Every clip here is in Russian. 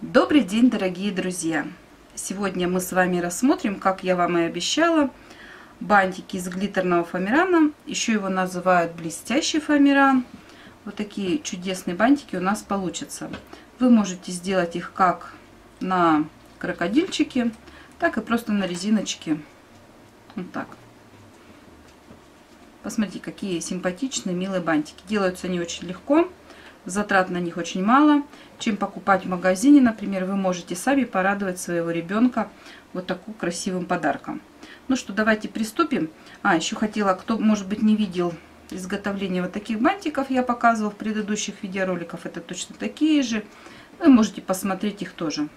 Добрый день, дорогие друзья! Сегодня мы с вами рассмотрим, как я вам и обещала, бантики из глиттерного фоамирана. Еще его называют блестящий фоамиран. Вот такие чудесные бантики у нас получатся. Вы можете сделать их как на крокодильчике, так и просто на резиночке. Вот так. Посмотрите, какие симпатичные, милые бантики. Делаются они очень легко затрат на них очень мало. Чем покупать в магазине, например, вы можете сами порадовать своего ребенка вот таким красивым подарком. Ну что, давайте приступим. А, еще хотела, кто, может быть, не видел изготовление вот таких бантиков, я показывала в предыдущих видеороликах, это точно такие же. Вы можете посмотреть их тоже.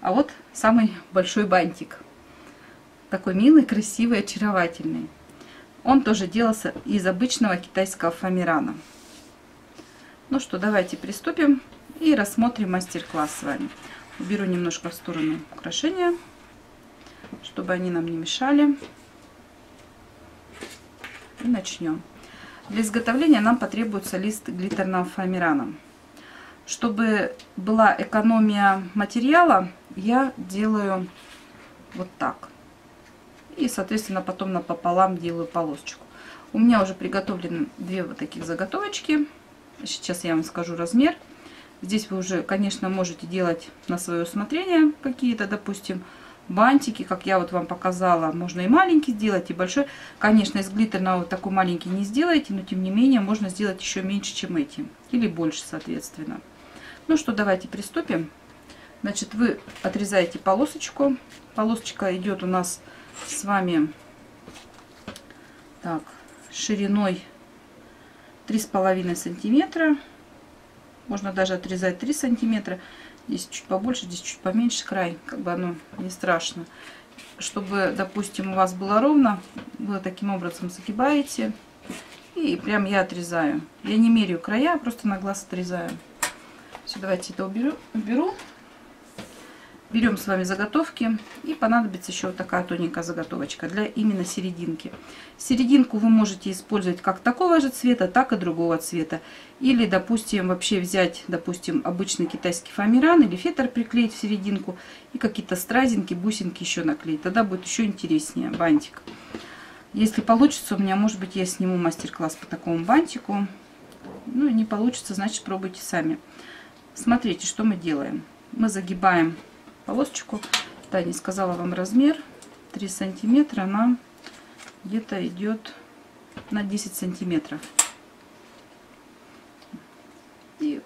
А вот самый большой бантик. Такой милый, красивый, очаровательный. Он тоже делался из обычного китайского фоамирана. Ну что, давайте приступим и рассмотрим мастер-класс с вами. Уберу немножко в сторону украшения, чтобы они нам не мешали. И начнем. Для изготовления нам потребуется лист глиттерного фоамирана. Чтобы была экономия материала, я делаю вот так. И, соответственно, потом напополам делаю полосочку. У меня уже приготовлены две вот таких заготовочки. Сейчас я вам скажу размер. Здесь вы уже, конечно, можете делать на свое усмотрение какие-то, допустим, бантики, как я вот вам показала. Можно и маленький сделать, и большой. Конечно, из глиттерного вот такой маленький не сделаете, но тем не менее можно сделать еще меньше, чем эти. Или больше, соответственно. Ну что, давайте приступим. Значит, вы отрезаете полосочку. Полосочка идет у нас с вами так, шириной три с половиной сантиметра. Можно даже отрезать 3 сантиметра. Здесь чуть побольше, здесь чуть поменьше край. Как бы оно не страшно. Чтобы, допустим, у вас было ровно, вы таким образом загибаете. И прям я отрезаю. Я не меряю края, просто на глаз отрезаю. Все, давайте это уберу. уберу. Берем с вами заготовки и понадобится еще вот такая тоненькая заготовочка для именно серединки. Серединку вы можете использовать как такого же цвета, так и другого цвета. Или, допустим, вообще взять, допустим, обычный китайский фоамиран или фетр приклеить в серединку и какие-то стразинки, бусинки еще наклеить. Тогда будет еще интереснее бантик. Если получится, у меня, может быть, я сниму мастер-класс по такому бантику. Ну, не получится, значит, пробуйте сами. Смотрите, что мы делаем. Мы загибаем полосочку. Да, не сказала вам размер. 3 сантиметра она где-то идет на 10 сантиметров. И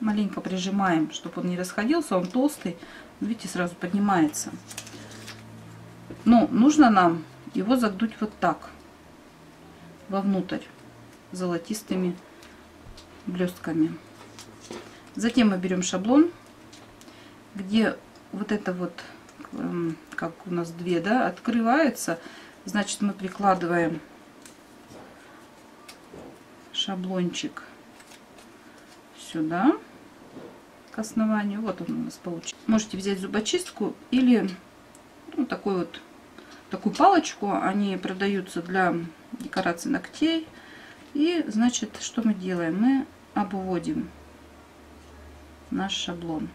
маленько прижимаем, чтобы он не расходился. Он толстый. Видите, сразу поднимается. Но нужно нам его загнуть вот так. Вовнутрь. Золотистыми блестками. Затем мы берем шаблон, где вот это вот, эм, как у нас две, да, открывается, значит мы прикладываем шаблончик сюда к основанию. Вот он у нас получился. Можете взять зубочистку или ну, такой вот такую палочку. Они продаются для декорации ногтей. И, значит, что мы делаем? Мы обводим наш шаблон.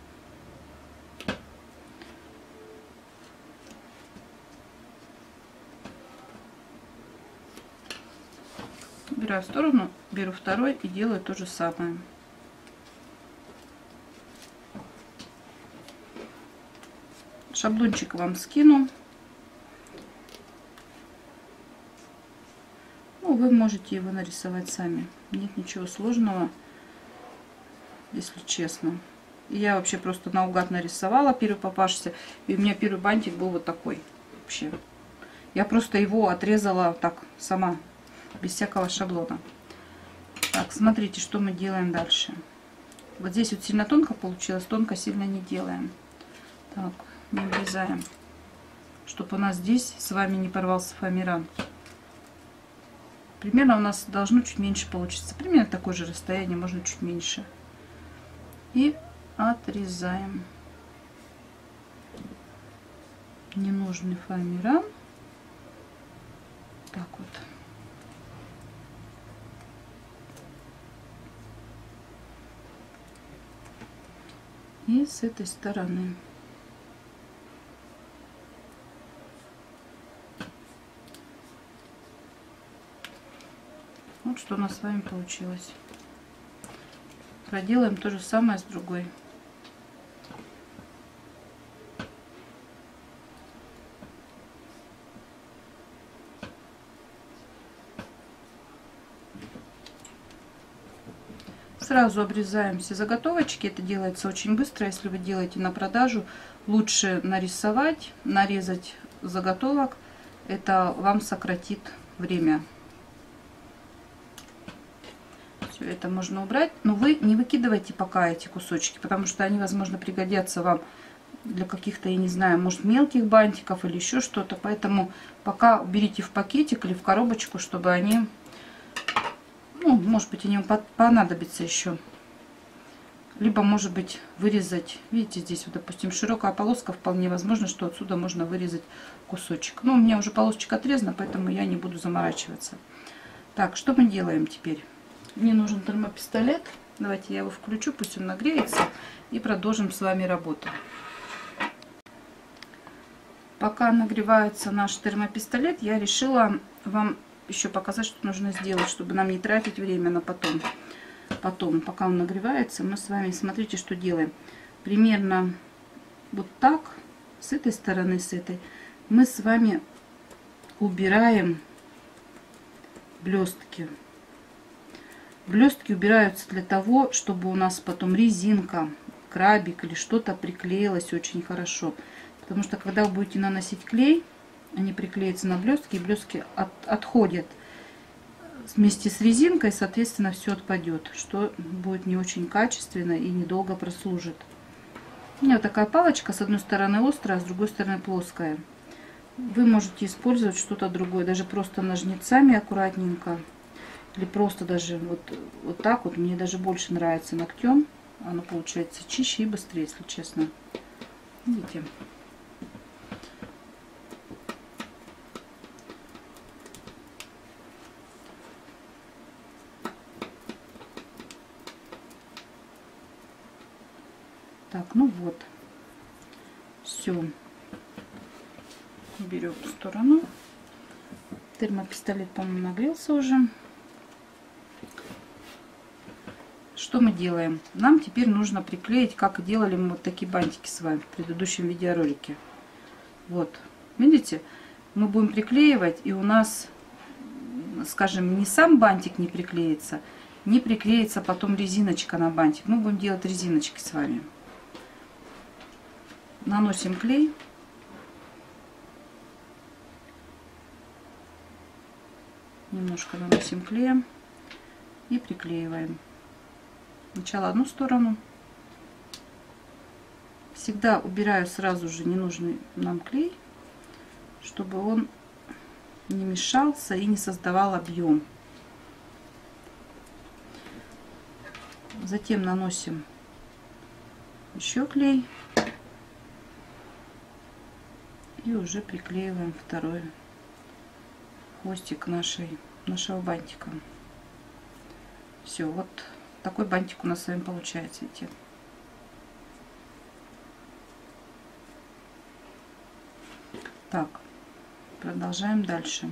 Убираю в сторону, беру второй и делаю то же самое. Шаблончик вам скину. Ну, вы можете его нарисовать сами. Нет ничего сложного, если честно. Я вообще просто наугад нарисовала первый попавшийся. И у меня первый бантик был вот такой. Вообще. Я просто его отрезала так сама без всякого шаблона. Так, смотрите, что мы делаем дальше. Вот здесь вот сильно тонко получилось, тонко сильно не делаем. Так, не обрезаем, чтобы у нас здесь с вами не порвался фоамиран. Примерно у нас должно чуть меньше получиться. Примерно такое же расстояние, можно чуть меньше. И отрезаем ненужный фоамиран. Так вот. И с этой стороны. Вот что у нас с вами получилось. Проделаем то же самое с другой. Сразу обрезаем все заготовочки. Это делается очень быстро. Если вы делаете на продажу, лучше нарисовать, нарезать заготовок. Это вам сократит время. Все это можно убрать. Но вы не выкидывайте пока эти кусочки, потому что они, возможно, пригодятся вам для каких-то, я не знаю, может, мелких бантиков или еще что-то. Поэтому пока уберите в пакетик или в коробочку, чтобы они ну, может быть, они вам понадобятся еще. Либо, может быть, вырезать. Видите, здесь, вот, допустим, широкая полоска. Вполне возможно, что отсюда можно вырезать кусочек. Но у меня уже полосочка отрезана, поэтому я не буду заморачиваться. Так, что мы делаем теперь? Мне нужен термопистолет. Давайте я его включу, пусть он нагреется. И продолжим с вами работу. Пока нагревается наш термопистолет, я решила вам еще показать, что нужно сделать, чтобы нам не тратить время на потом. Потом, пока он нагревается, мы с вами, смотрите, что делаем. Примерно вот так, с этой стороны, с этой, мы с вами убираем блестки. Блестки убираются для того, чтобы у нас потом резинка, крабик или что-то приклеилось очень хорошо. Потому что когда вы будете наносить клей, они приклеятся на блестки, и блестки от, отходят вместе с резинкой, соответственно, все отпадет, что будет не очень качественно и недолго прослужит. У меня вот такая палочка, с одной стороны острая, а с другой стороны плоская. Вы можете использовать что-то другое, даже просто ножницами аккуратненько, или просто даже вот, вот так вот. Мне даже больше нравится ногтем, оно получается чище и быстрее, если честно. Видите? Так, ну вот. Все. Берем в сторону. Термопистолет, по-моему, нагрелся уже. Что мы делаем? Нам теперь нужно приклеить, как делали мы вот такие бантики с вами в предыдущем видеоролике. Вот. Видите? Мы будем приклеивать, и у нас, скажем, не сам бантик не приклеится, не приклеится потом резиночка на бантик. Мы будем делать резиночки с вами наносим клей. Немножко наносим клеем и приклеиваем. Сначала одну сторону. Всегда убираю сразу же ненужный нам клей, чтобы он не мешался и не создавал объем. Затем наносим еще клей. И уже приклеиваем второй хвостик нашей, нашего бантика. Все, вот такой бантик у нас с вами получается. Видите? Так, продолжаем дальше.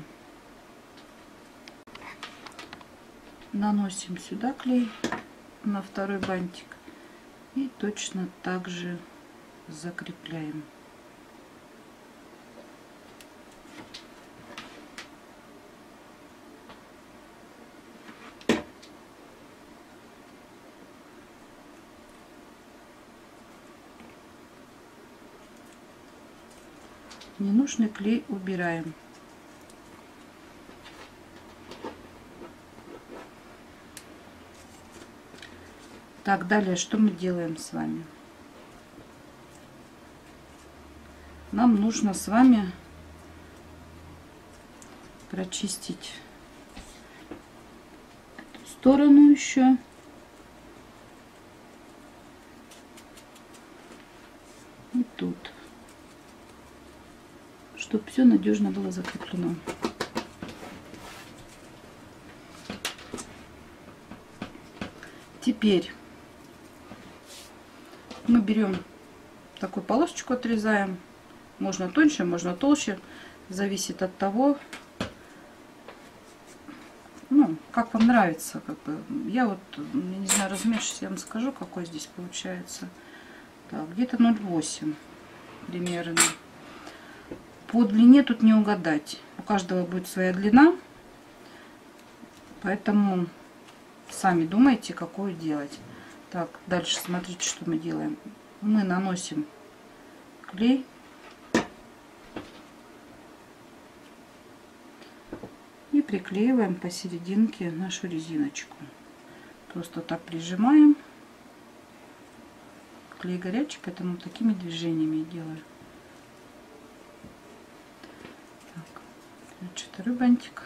Наносим сюда клей на второй бантик и точно так же закрепляем. Ненужный клей убираем. Так, далее что мы делаем с вами? Нам нужно с вами прочистить эту сторону еще. И тут чтобы все надежно было закреплено. Теперь мы берем такую полосочку, отрезаем. Можно тоньше, можно толще. Зависит от того, ну, как вам нравится. Как бы. Я вот, я не знаю, размер, сейчас я вам скажу, какой здесь получается. Так, где-то 0,8 примерно. По длине тут не угадать. У каждого будет своя длина. Поэтому сами думайте, какую делать. Так, дальше смотрите, что мы делаем. Мы наносим клей. И приклеиваем посерединке нашу резиночку. Просто так прижимаем. Клей горячий, поэтому такими движениями делаю. Так, значит, второй бантик.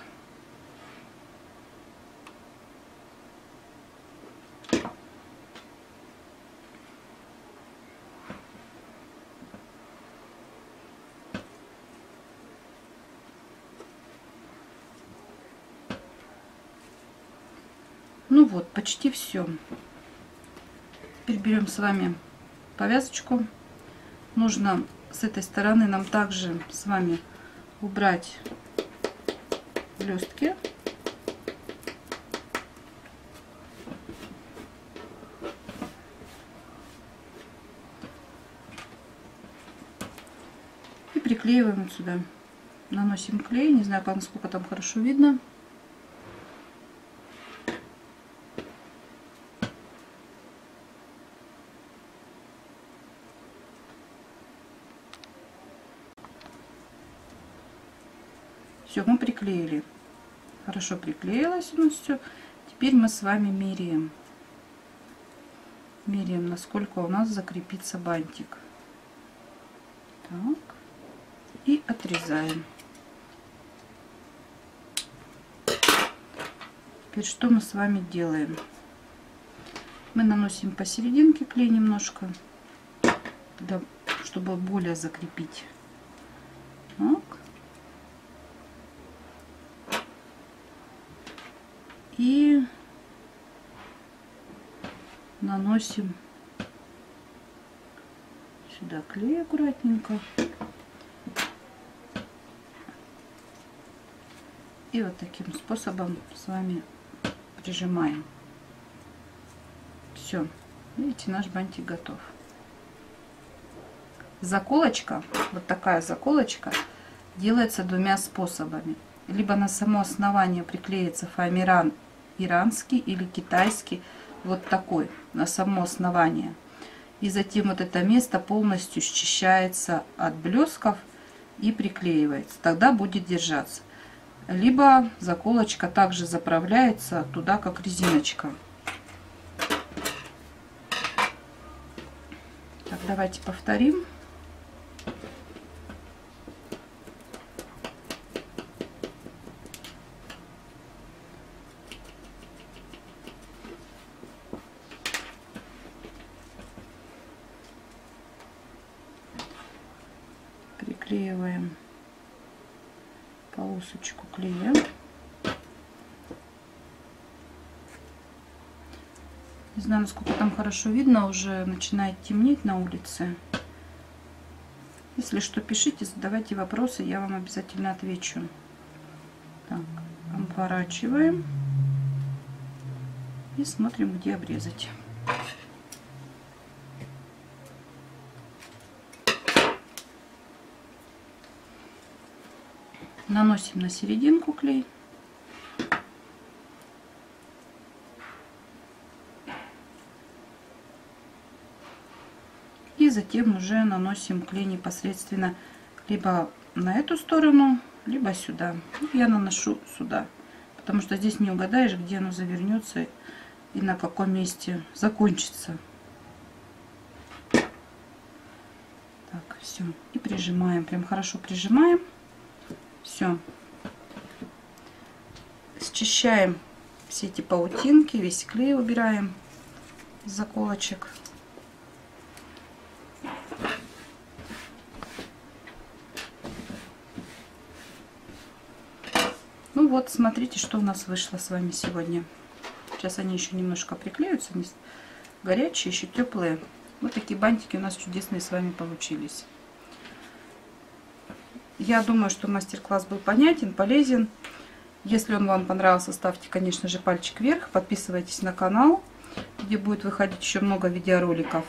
Ну вот, почти все. Теперь берем с вами повязочку. Нужно с этой стороны нам также с вами убрать блестки. И приклеиваем сюда. Наносим клей. Не знаю, насколько там хорошо видно. Все, мы приклеили. Хорошо приклеилось у нас все. Теперь мы с вами меряем. Меряем, насколько у нас закрепится бантик. Так. И отрезаем. Теперь что мы с вами делаем? Мы наносим посерединке клей немножко, чтобы более закрепить. Так. и наносим сюда клей аккуратненько. И вот таким способом с вами прижимаем. Все, видите, наш бантик готов. Заколочка, вот такая заколочка, делается двумя способами. Либо на само основание приклеится фоамиран иранский или китайский, вот такой, на само основание. И затем вот это место полностью счищается от блесков и приклеивается. Тогда будет держаться. Либо заколочка также заправляется туда, как резиночка. Так, давайте повторим. Приклеиваем полосочку клея. Не знаю, насколько там хорошо видно, уже начинает темнеть на улице. Если что, пишите, задавайте вопросы, я вам обязательно отвечу. Так, обворачиваем и смотрим, где обрезать. Наносим на серединку клей. И затем уже наносим клей непосредственно либо на эту сторону, либо сюда. Я наношу сюда, потому что здесь не угадаешь, где оно завернется и на каком месте закончится. Так, все. И прижимаем, прям хорошо прижимаем. Все. Счищаем все эти паутинки, весь клей убираем из заколочек. Ну вот, смотрите, что у нас вышло с вами сегодня. Сейчас они еще немножко приклеются, горячие, еще теплые. Вот такие бантики у нас чудесные с вами получились. Я думаю, что мастер-класс был понятен, полезен. Если он вам понравился, ставьте, конечно же, пальчик вверх. Подписывайтесь на канал, где будет выходить еще много видеороликов.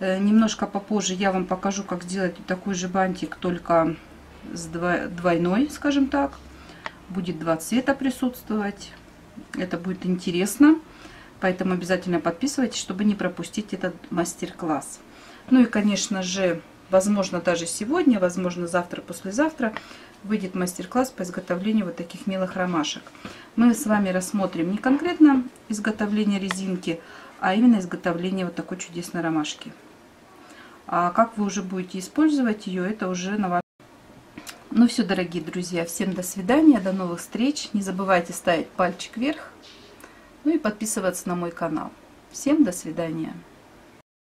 Э, немножко попозже я вам покажу, как сделать такой же бантик, только с двойной, скажем так. Будет два цвета присутствовать. Это будет интересно. Поэтому обязательно подписывайтесь, чтобы не пропустить этот мастер-класс. Ну и, конечно же, возможно, даже сегодня, возможно, завтра, послезавтра выйдет мастер-класс по изготовлению вот таких милых ромашек. Мы с вами рассмотрим не конкретно изготовление резинки, а именно изготовление вот такой чудесной ромашки. А как вы уже будете использовать ее, это уже на ваш... Ну все, дорогие друзья, всем до свидания, до новых встреч. Не забывайте ставить пальчик вверх, ну и подписываться на мой канал. Всем до свидания.